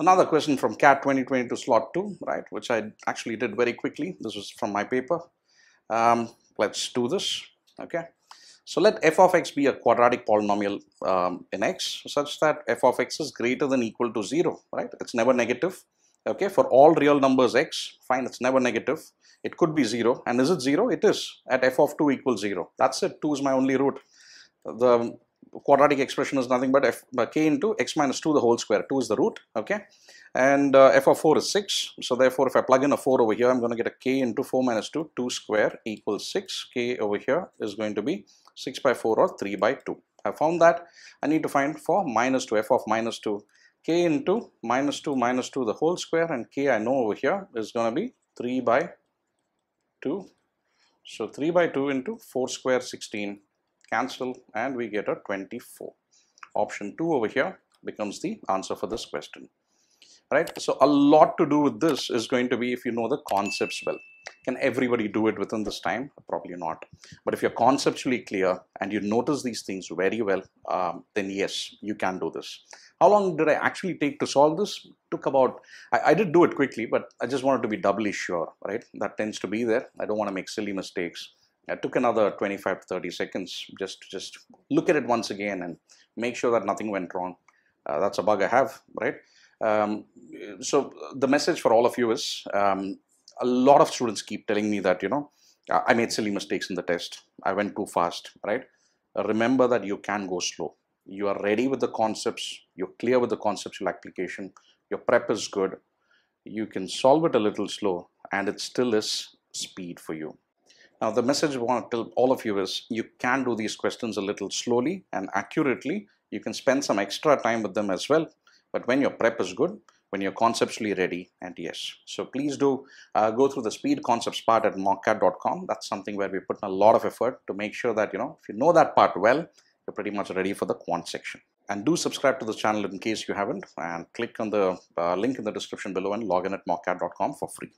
Another question from CAT 2022 slot 2, right, which I actually did very quickly. This was from my paper. Um, let's do this, okay. So let f of x be a quadratic polynomial um, in x such that f of x is greater than equal to 0, right? It's never negative, okay. For all real numbers x, fine, it's never negative. It could be 0. And is it 0? It is at f of 2 equals 0. That's it. 2 is my only root. The quadratic expression is nothing but f k into x minus 2 the whole square. 2 is the root okay? And uh, f of 4 is 6 so therefore if I plug in a 4 over here I'm going to get a k into 4 minus 2 2 square equals 6 k over here is going to be 6 by 4 or 3 by 2 I found that. I need to find for minus 2 f of minus 2 k into minus 2 minus 2 the whole square. And k I know over here is going to be 3 by 2 so 3 by 2 into 4 square 16 cancel and we get a 24. Option 2 over here becomes the answer for this question. Right, so a lot to do with this is going to be if you know the concepts well. Can everybody do it within this time? Probably not. But if you're conceptually clear and you notice these things very well, um, then yes, you can do this. How long did I actually take to solve this? Took about, I, I did do it quickly, but I just wanted to be doubly sure, right? That tends to be there. I don't want to make silly mistakes. I took another 25 to 30 seconds just to just look at it once again and make sure that nothing went wrong. Uh, that's a bug I have, right? Um, so the message for all of you is um, a lot of students keep telling me that, you know, I made silly mistakes in the test. I went too fast, right? Uh, remember that you can go slow. You are ready with the concepts. You're clear with the conceptual application. Your prep is good. You can solve it a little slow and it still is speed for you. Now the message I want to tell all of you is you can do these questions a little slowly and accurately. You can spend some extra time with them as well. But when your prep is good, when you're conceptually ready, and yes. So please do uh, go through the speed concepts part at mockat.com. That's something where we put in a lot of effort to make sure that, you know, if you know that part well, you're pretty much ready for the quant section. And do subscribe to the channel in case you haven't and click on the uh, link in the description below and log in at mockat.com for free.